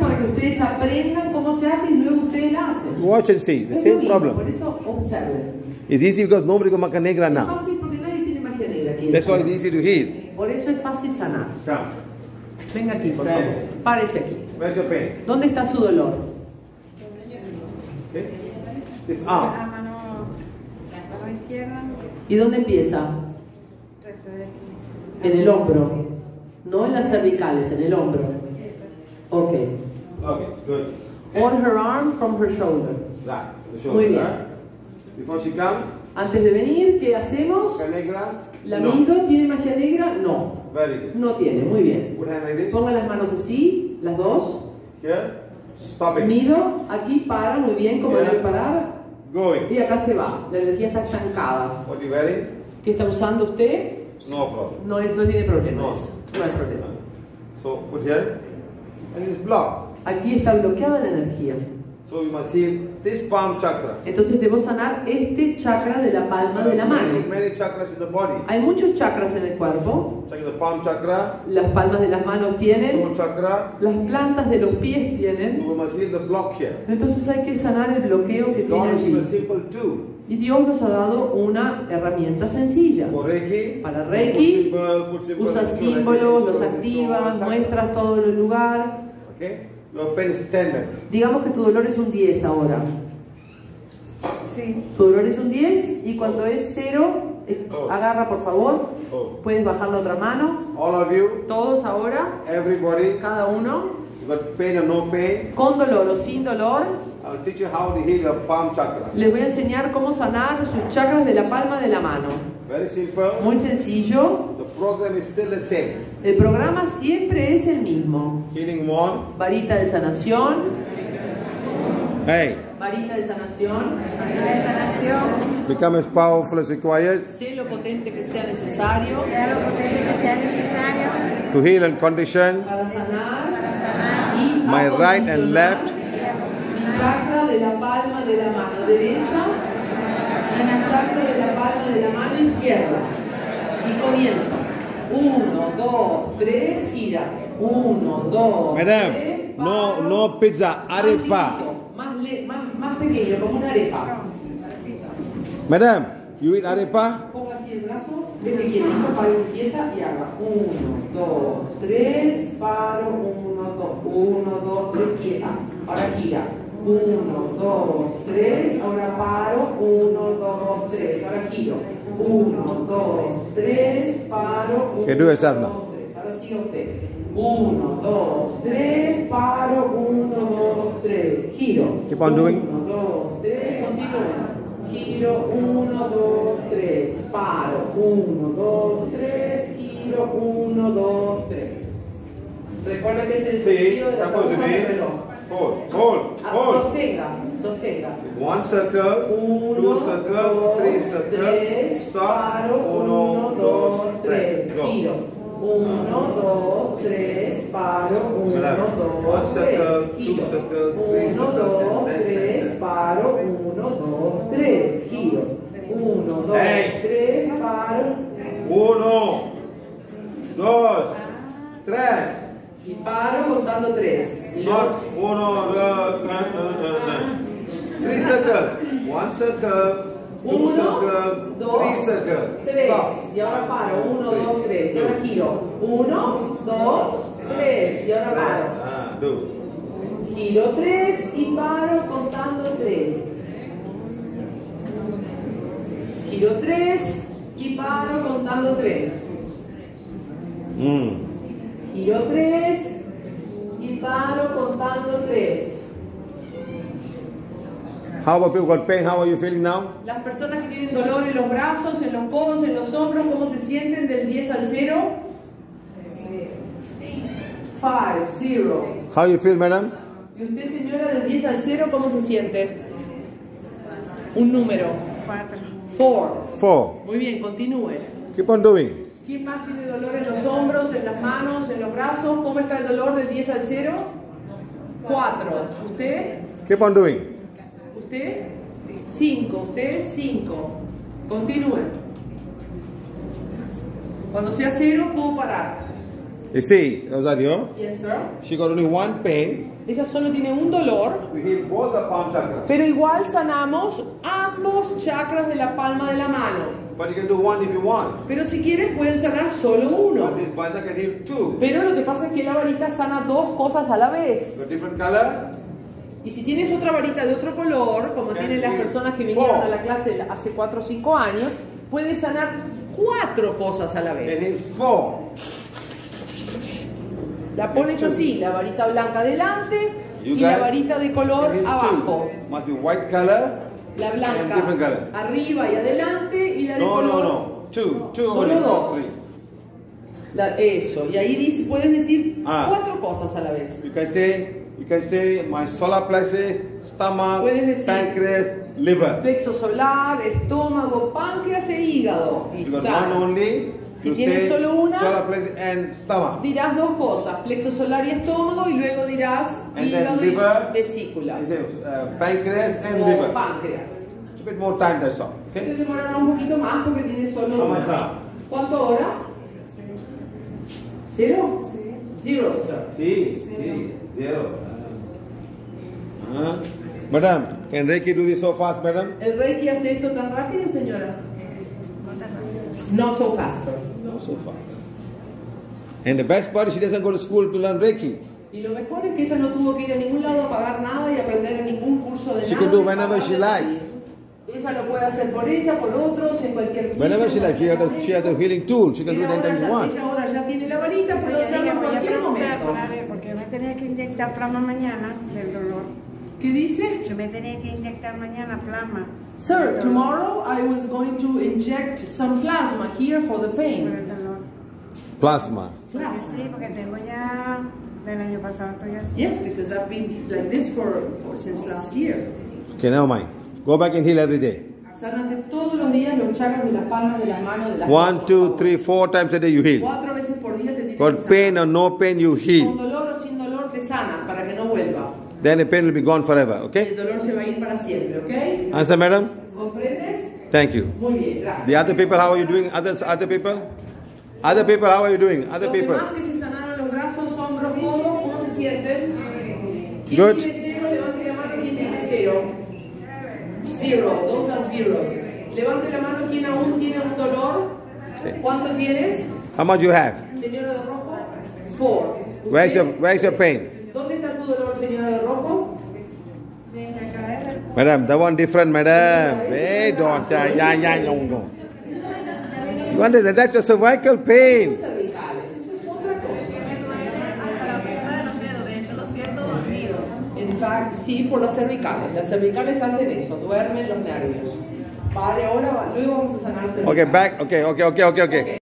para que ustedes aprendan cómo se hace y luego ustedes la hacen. Watch and see. The Es same mismo, problem. Por eso observen. It's easy because nobody got maca negra Es now. fácil porque nadie tiene magia negra aquí. That's why it's easy to heal. Por eso es fácil sanar. Venga aquí, por favor. Párese aquí. Where's your pain? ¿Dónde está su dolor? Okay. This La arm. mano, la mano izquierda, ¿Y dónde empieza? En el hombro. No en las cervicales, en el hombro. Ok. Okay, good. On her arm from her shoulder. The Muy shoulder. bien. right? Before she comes, Antes de venir, ¿qué hacemos? maca negra. ¿La No. mido? ¿Tiene magia negra? No. Very good. No tiene, muy bien. Put hand like this. Ponga las manos así, las dos. Here. Stop it. Mido, aquí para, muy bien, como debe parar. Going. Y acá se va. La energía está estancada. What you wearing? ¿Qué está usando usted? No problem. No, no tiene problema. No. No hay problema. So put here. And it's blocked. Aquí está bloqueada la energía. So you must heal this palm chakra. Entonces debo sanar este chakra de la palma de la mano. Many, many chakras in the body. Hay muchos chakras en el cuerpo. The palm chakra, Las palmas de las manos tienen, soul chakra. las plantas de los pies So tienen. we must heal the block here. Entonces hay que sanar el bloqueo que God tiene allí. Y Dios nos ha dado una herramienta sencilla. Reiki, Para put Reiki, symbol, put symbol, Usa símbolos, los chakra. muestras todo en el lugar. Okay? Your pain is 10 then. Digamos que tu dolor es un 10 ahora. Sí. Tu dolor es un 10 y cuando es 0, Oh. agarra por favor. Oh. Puedes bajar la otra mano. All of you, Todos ahora, everybody, cada uno, you got pain or no pain, con dolor o sin dolor. I'll teach you how to heal your palm chakra. Les voy a enseñar cómo sanar sus chakras de la palma de la mano. Very simple. Muy sencillo. The program is still the same. El programa siempre es el mismo. Healing one. Varita de sanación, Hey. varita de sanación. La sanación, Become as powerful as required Sé lo potente que sea necesario sea lo potente que sea necesario to heal and condition para sanar y my right and left chakra de la palma de la mano derecha y mi chakra de la palma de la mano izquierda. Y comienzo. Uno, dos, tres, gira. Uno, dos, Madam, tres, no, paro. no pizza, Más arepa. chiquito, Más, le- más, más pequeño, como una arepa. Madam, you eat arepa? Ponga así el brazo, vete quietito, parece quieta y haga. Uno, dos, tres, paro, uno, dos, uno, dos, tres, quieta. Ahora gira. Uno, dos, tres, ahora paro, uno, dos, tres, ahora giro. Uno, dos, tres, paro, uno, Que do yourself now. dos, tres. Ahora sigue usted. Uno, dos, tres, paro, uno, dos, tres, giro. Keep on doing. Uno, dos, tres, continúen. Giro, uno, dos, tres, paro, uno, dos, tres, giro, uno, dos, tres. Recuerda que es el Sí, sentido de la be. reloj. Hold, hold, Ah, hold. Sostenga, sostenga. One circle, Uno, two circle, dos, three circle. tres, Stop. paro, uno, dos, tres, Go. giro. Uno, dos, tres, paro, uno, dos, tres, giro. Uno, dos, tres, paro, uno, dos, tres, giro. Uno, dos, tres, paro. Uno, dos, tres. Y paro contando tres. Y Not uno, dos, uh, uh, uh. Three circles. One circle, two Uno, circle, dos, three circles. Tres. Stop. Y ahora paro. Uno, dos, tres. Y ahora giro. Uno, dos, tres. Y ahora paro. Giro tres y paro contando tres. Giro tres y paro contando tres. Mm. Giro tres paro contando tres. How about people got pain? How are you feeling now? Las personas que tienen dolor en los brazos, en los codos, en los hombros, ¿cómo se sienten del 10 al 0? 5, 0. How you feel, madam? ¿Y usted, señora, del 10 al 0, cómo se siente? Un número. cuatro. 4. Four. Muy bien, continúe. Keep on doing. ¿Quién más tiene dolor en los hombros, en las manos, en los brazos? ¿Cómo está el dolor del 10 al 0? 4. ¿Usted? Keep on doing. ¿Usted? 5. ¿Usted? 5. Continúe. Cuando sea 0, puedo parar. You see, Rosario, Yes, sir. she got only one pain ella solo tiene un dolor, we heal both the palm chakras. pero igual sanamos ambos chakras de la palma de la mano. But you can do one if you want. Pero si quieren pueden sanar solo uno. But this banda can heal two. Pero lo que pasa es que la varita sana dos cosas a la vez. Different color. Y si tienes otra varita de otro color, como tienen las personas que vinieron a la clase hace 4 o 5 años, puedes sanar cuatro cosas a la Can vez. heal four. La pones así, la varita blanca adelante You y la varita de can color abajo. Must be white color. La And blanca color. arriba y adelante de No, color. no, no. Two. Two Solo only. dos. Three. La- eso, y ahí dice- puedes decir Ah. cuatro cosas a la vez. You can say, you can say my solar plexus, stomach, Puedes decir- pancreas, liver. Plexo solar, estómago, páncreas e hígado. You got only. Si you tienes say solo una, solar plexus and stomach. dirás dos cosas, plexo solar y estómago, y luego dirás And hígado then y liver. vesícula. You say uh, pancreas and O liver. páncreas. A bit more time, that's all. Te Okay. demorará un poquito más porque tienes solo How much una. now? ¿Cuánto ahora? ¿Cero? Zero, sir. See, see, zero. Uh-huh. Madam, can Reiki do this so fast, madam? ¿El Reiki hace esto tan rápido, señora? Not so fast, sir. No, so fast. And the best part is she doesn't go to school to learn Reiki. Y lo mejor es que ella no tuvo que ir a ningún lado a pagar nada y aprender ningún curso de She nada. can do ni whenever pagar she nada. likes. Ella lo puede hacer por ella, por otros, en cualquier sitio. Whenever she en likes, she has, cualquier the, she has the momento. healing tool. She can do it anytime she wants. Ella ahora ya tiene la varita, puede hacerlo en voy a cualquier momento. para ver, porque yo me tenía que inyectar plasma mañana del dolor. ¿Qué dice? Yo me tenía que inyectar mañana plasma. Sir, tomorrow I was going to inject some plasma here for the Por pain. el dolor. Plasma. Sí, porque tengo ya del año pasado estoy así. Yes, because I've been like this for, for since last year. Okay, never mind. Go back and heal every day. Sánate todos los días los chakras de las palmas de las manos de las One, manos, two, three, four times a day you heal. Cuatro veces por día te tienes que Got sanar. pain or no pain, you Con heal. dolor o sin dolor te sana para que no vuelva. Then the pain will be gone forever. Okay? El dolor se va a ir para siempre, ¿ok? Answer, madam? ¿Comprendes? Thank you. Muy bien, gracias. The other people, how are you doing? Others, other people? Other people, how are you doing? Other Los people? demás que se sanaron los brazos, hombros, codos, ¿cómo se sienten? ¿Quién Good. Levante la mano. ¿Quién tiene cero? Zero, those are zeros. Levante la mano. ¿Quién aún tiene un dolor? ¿Cuánto tienes? How much you have? Señora de rojo. Four. Where's your, where's your pain? ¿Dónde está tu dolor, señora de rojo? Madam, that one different, madam. Hey, don't. Uh, yeah, yeah, no, no. You understand? That's a cervical pain. Sí, por las cervicales. Las cervicales hacen eso, duermen los nervios. Vale, ahora luego vamos a sanar cervicales. Okay, back. Okay, okay, okay, okay, okay.